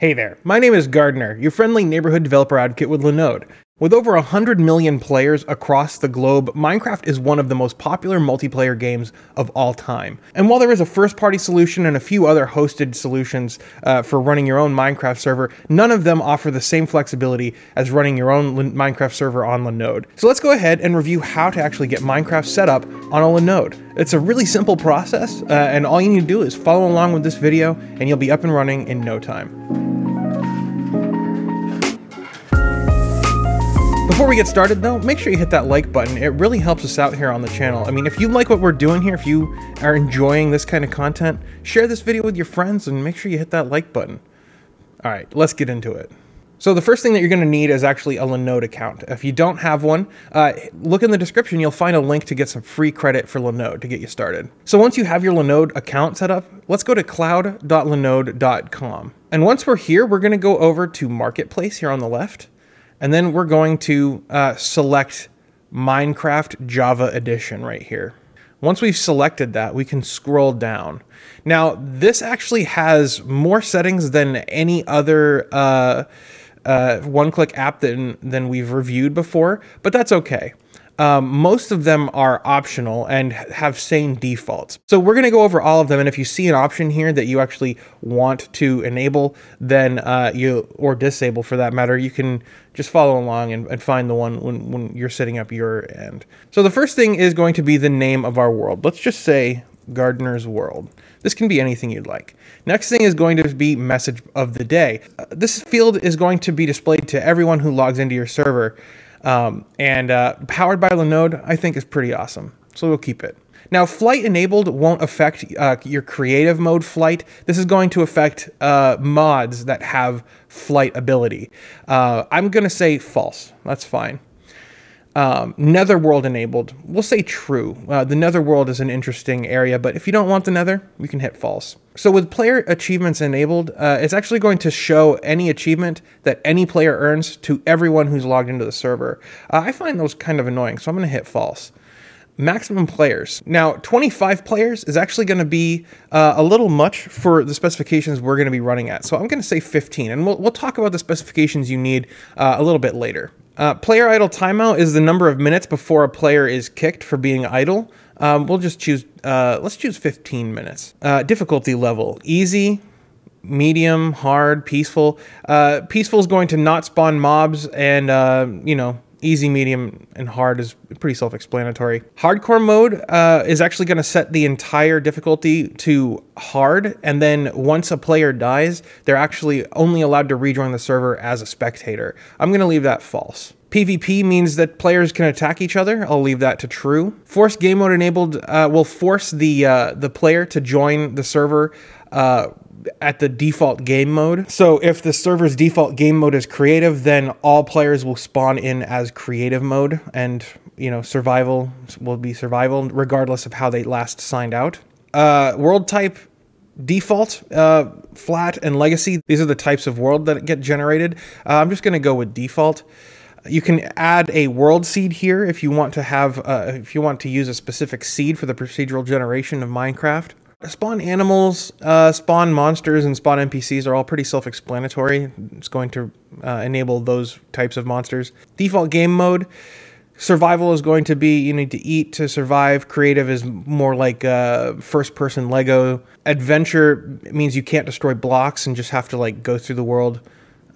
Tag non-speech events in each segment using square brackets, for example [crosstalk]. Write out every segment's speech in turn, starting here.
Hey there, my name is Gardiner, your friendly neighborhood developer advocate with Linode. With over 100 million players across the globe, Minecraft is one of the most popular multiplayer games of all time. And while there is a first party solution and a few other hosted solutions uh, for running your own Minecraft server, none of them offer the same flexibility as running your own Minecraft server on Linode. So let's go ahead and review how to actually get Minecraft set up on a Linode. It's a really simple process, uh, and all you need to do is follow along with this video, and you'll be up and running in no time. Before we get started though, make sure you hit that like button. It really helps us out here on the channel. I mean, if you like what we're doing here, if you are enjoying this kind of content, share this video with your friends and make sure you hit that like button. All right, let's get into it. So the first thing that you're going to need is actually a Linode account. If you don't have one, uh, look in the description. You'll find a link to get some free credit for Linode to get you started. So once you have your Linode account set up, let's go to cloud.linode.com. And once we're here, we're going to go over to Marketplace here on the left. And then we're going to uh, select Minecraft Java Edition right here. Once we've selected that, we can scroll down. Now, this actually has more settings than any other uh, uh, one-click app than, than we've reviewed before, but that's okay. Um, most of them are optional and have same defaults. So we're going to go over all of them. And if you see an option here that you actually want to enable, then uh, you or disable for that matter, you can just follow along and, and find the one when, when you're setting up your end. So the first thing is going to be the name of our world. Let's just say Gardiner's World. This can be anything you'd like. Next thing is going to be message of the day. Uh, this field is going to be displayed to everyone who logs into your server. Um, and uh, powered by Linode, I think is pretty awesome. So we'll keep it. Now, flight enabled won't affect uh, your creative mode flight. This is going to affect uh, mods that have flight ability. Uh, I'm going to say false. That's fine. Um, Netherworld enabled. We'll say true. Uh, the Netherworld is an interesting area, but if you don't want the Nether, we can hit false. So with player achievements enabled, uh, it's actually going to show any achievement that any player earns to everyone who's logged into the server. Uh, I find those kind of annoying, so I'm going to hit false. Maximum players. Now, 25 players is actually going to be uh, a little much for the specifications we're going to be running at. So I'm going to say 15, and we'll, we'll talk about the specifications you need uh, a little bit later. Uh, player idle timeout is the number of minutes before a player is kicked for being idle. Um, we'll just choose, uh, let's choose 15 minutes. Uh, difficulty level, easy, medium, hard, peaceful. Uh, peaceful is going to not spawn mobs and, uh, you know, easy, medium, and hard is pretty self-explanatory. Hardcore mode uh, is actually going to set the entire difficulty to hard, and then once a player dies, they're actually only allowed to rejoin the server as a spectator. I'm going to leave that false. PvP means that players can attack each other. I'll leave that to true. Force game mode enabled uh, will force the uh, the player to join the server uh, at the default game mode. So if the server's default game mode is creative, then all players will spawn in as creative mode and, you know, survival will be survival regardless of how they last signed out. Uh, world type default, uh, flat, and legacy. These are the types of world that get generated. Uh, I'm just going to go with default. You can add a world seed here if you want to have, uh, if you want to use a specific seed for the procedural generation of Minecraft. Spawn animals, uh, spawn monsters, and spawn NPCs are all pretty self-explanatory. It's going to uh, enable those types of monsters. Default game mode, survival is going to be you need to eat to survive. Creative is more like uh, first-person Lego. Adventure means you can't destroy blocks and just have to like go through the world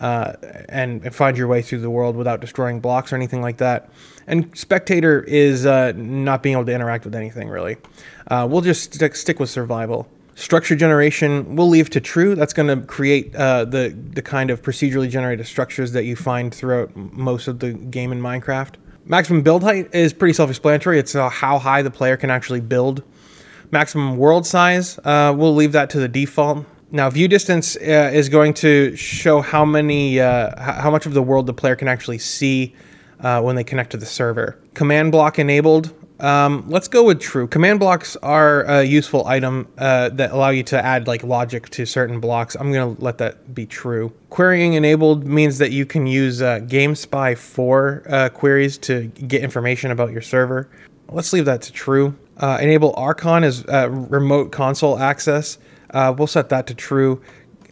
uh, and, and, find your way through the world without destroying blocks or anything like that. And spectator is uh, not being able to interact with anything really. Uh, we'll just stick, stick with survival. Structure generation we'll leave to true. That's going to create uh, the the kind of procedurally generated structures that you find throughout most of the game in Minecraft. Maximum build height is pretty self-explanatory. It's uh, how high the player can actually build. Maximum world size, uh, we'll leave that to the default. Now, view distance uh, is going to show how many, uh, how much of the world the player can actually see uh, when they connect to the server. Command block enabled. Um, let's go with true. Command blocks are a useful item uh, that allow you to add like logic to certain blocks. I'm going to let that be true. Querying enabled means that you can use uh, GameSpy 4 uh, queries to get information about your server. Let's leave that to true. enable RCON is remote console access. Uh, we'll set that to true.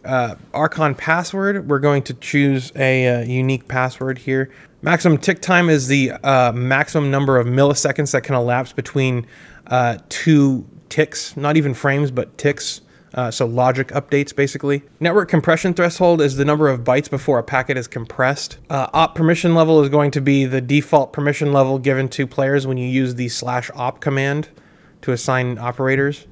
uh, RCON password, we're going to choose a uh, unique password here. Maximum tick time is the uh, maximum number of milliseconds that can elapse between uh, two ticks, not even frames, but ticks. Uh, so logic updates basically. Network compression threshold is the number of bytes before a packet is compressed. Uh, op permission level is going to be the default permission level given to players when you use the slash op command to assign operators.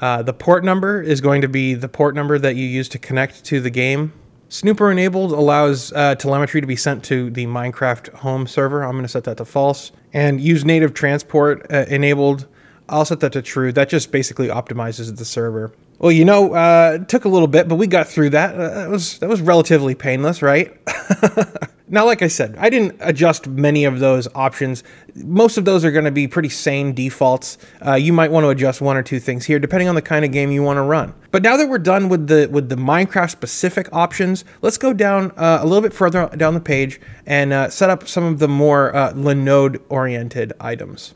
Uh, the port number is going to be the port number that you use to connect to the game. Snooper enabled allows uh, telemetry to be sent to the Minecraft home server. I'm going to set that to false. And use native transport uh, enabled. I'll set that to true. That just basically optimizes the server. Well, you know, uh, it took a little bit, but we got through that. Uh, that was that was relatively painless, right? [laughs] now, like I said, I didn't adjust many of those options. Most of those are going to be pretty sane defaults. Uh, you might want to adjust one or two things here, depending on the kind of game you want to run. But now that we're done with the with the Minecraft specific options, let's go down uh, a little bit further down the page and uh, set up some of the more uh, Linode oriented items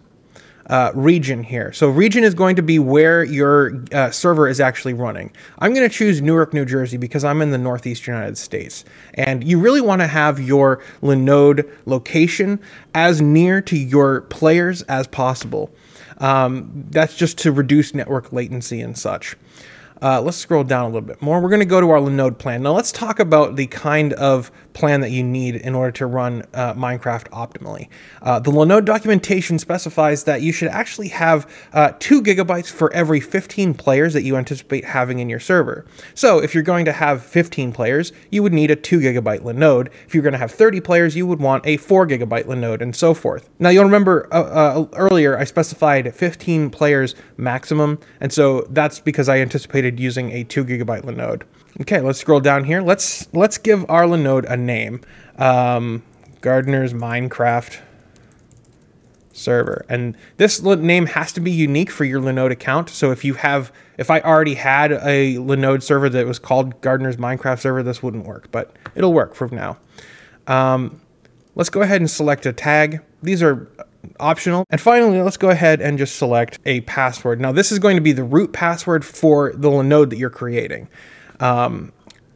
uh, region here. So region is going to be where your uh, server is actually running. I'm going to choose Newark, New Jersey because I'm in the Northeast United States. And you really want to have your Linode location as near to your players as possible. Um, that's just to reduce network latency and such. Uh, let's scroll down a little bit more. We're going to go to our Linode plan. Now let's talk about the kind of plan that you need in order to run uh, Minecraft optimally. Uh, the Linode documentation specifies that you should actually have uh, 2 gigabytes for every 15 players that you anticipate having in your server. So if you're going to have 15 players, you would need a 2 gigabyte Linode. If you're going to have 30 players, you would want a 4 gigabyte Linode and so forth. Now you'll remember uh, uh, earlier I specified 15 players maximum, and so that's because I anticipated using a 2 gigabyte Linode. Okay, let's scroll down here. Let's let's give our Linode a name. Um, Gardiner's Minecraft server. And this name has to be unique for your Linode account. So if you have, if I already had a Linode server that was called Gardiner's Minecraft server, this wouldn't work, but it'll work for now. Um, let's go ahead and select a tag. These are optional. And finally, let's go ahead and just select a password. Now this is going to be the root password for the Linode that you're creating. Um,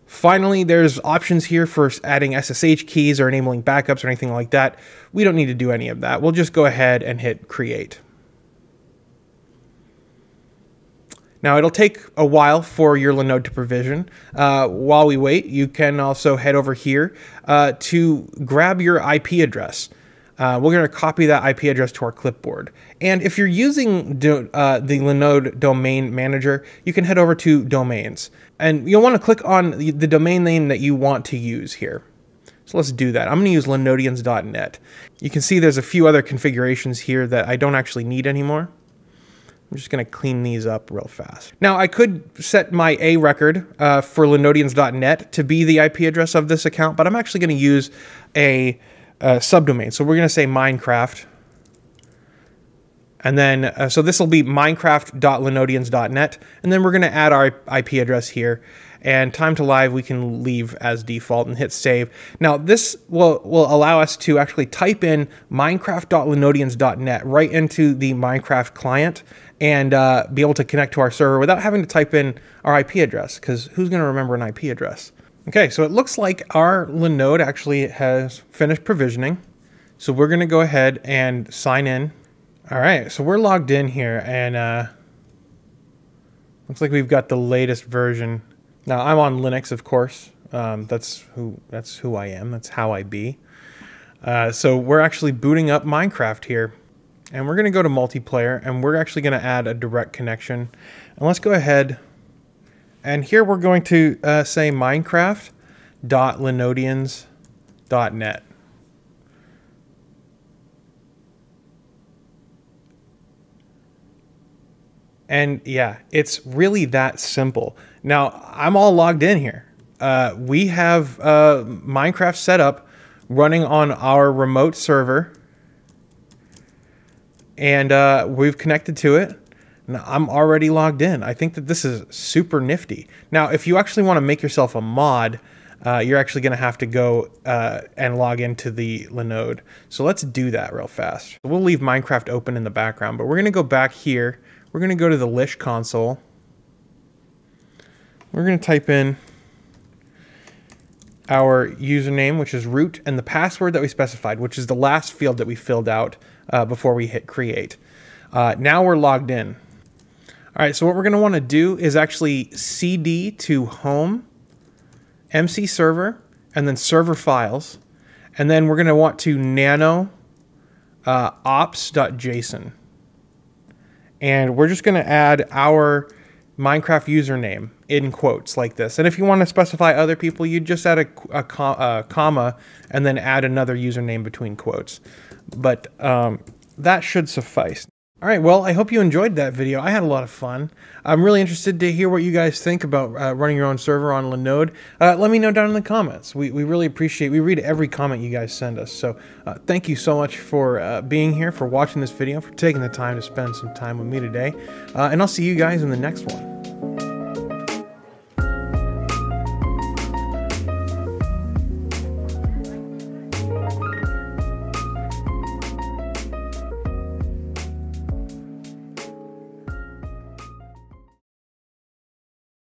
finally, there's options here for adding SSH keys or enabling backups or anything like that. We don't need to do any of that. We'll just go ahead and hit create. Now it'll take a while for your Linode to provision. Uh, while we wait, you can also head over here uh, to grab your IP address. Uh, we're going to copy that IP address to our clipboard. And if you're using do, uh, the Linode domain manager, you can head over to domains. And you'll want to click on the, the domain name that you want to use here. So let's do that. I'm going to use linodians.net. You can see there's a few other configurations here that I don't actually need anymore. I'm just going to clean these up real fast. Now, I could set my A record uh, for linodians.net to be the IP address of this account, but I'm actually going to use a uh, subdomain. So we're going to say Minecraft. And then, uh, so this will be minecraft.linodians.net. And then we're going to add our IP address here. And time to live, we can leave as default and hit save. Now, this will, will allow us to actually type in minecraft.linodians.net right into the Minecraft client and uh, be able to connect to our server without having to type in our IP address, because who's going to remember an IP address? Okay, so it looks like our Linode actually has finished provisioning. So we're going to go ahead and sign in. All right, so we're logged in here and uh, looks like we've got the latest version. Now I'm on Linux, of course. Um, that's who that's who I am. That's how I be. Uh, so we're actually booting up Minecraft here. And we're going to go to multiplayer and we're actually going to add a direct connection. And let's go ahead and here we're going to uh, say minecraft.linodians.net. And yeah, it's really that simple. Now, I'm all logged in here. Uh, we have uh, Minecraft set up running on our remote server. And uh, we've connected to it. Now, I'm already logged in. I think that this is super nifty. Now, if you actually want to make yourself a mod, uh, you're actually going to have to go uh, and log into the Linode. So let's do that real fast. We'll leave Minecraft open in the background, but we're going to go back here. We're going to go to the Lish console. We're going to type in our username, which is root, and the password that we specified, which is the last field that we filled out uh, before we hit create. Uh, now we're logged in. All right, so what we're going to want to do is actually cd to home, MC server, and then server files. And then we're going to want to nano uh, ops.json. And we're just going to add our Minecraft username in quotes like this. And if you want to specify other people, you just add a, a, a, comma and then add another username between quotes. But um, that should suffice. All right, well, I hope you enjoyed that video. I had a lot of fun. I'm really interested to hear what you guys think about uh, running your own server on Linode. Uh, let me know down in the comments. We, we really appreciate, we read every comment you guys send us. So uh, thank you so much for uh, being here, for watching this video, for taking the time to spend some time with me today. Uh, and I'll see you guys in the next one.